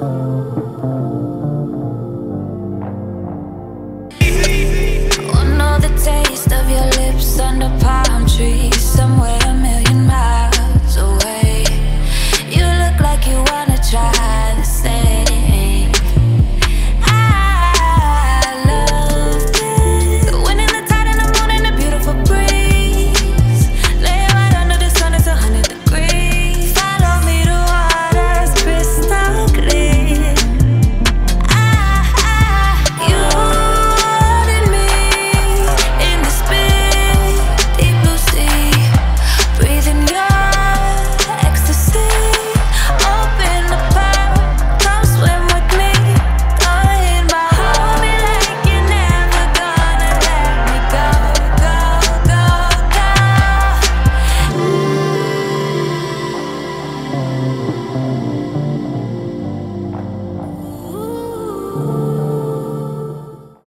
Oh.